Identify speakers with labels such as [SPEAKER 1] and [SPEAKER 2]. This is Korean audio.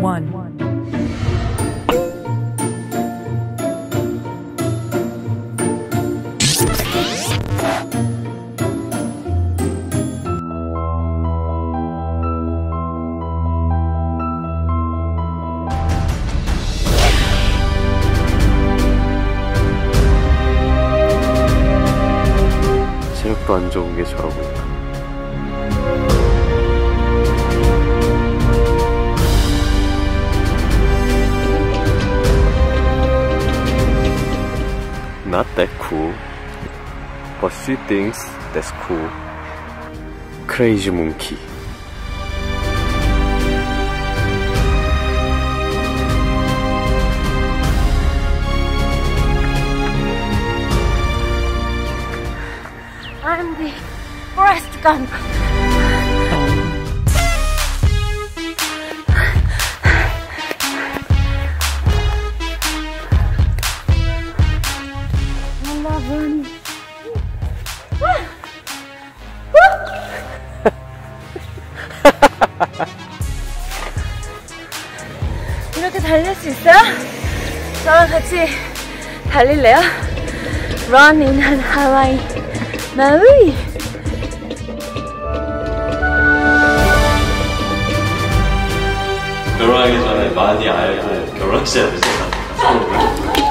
[SPEAKER 1] one. 체력도 안 좋은 게 저러고 있다. Not that cool, but she thinks that's cool. Crazy monkey.
[SPEAKER 2] I'm the Forrest Gump. 이렇게 달릴 수 있어요? 저랑 같이 달릴래요? Run in Hawaii. 마우이.
[SPEAKER 1] 결혼하기 전에 많이 알고 결혼하셔야 되잖아.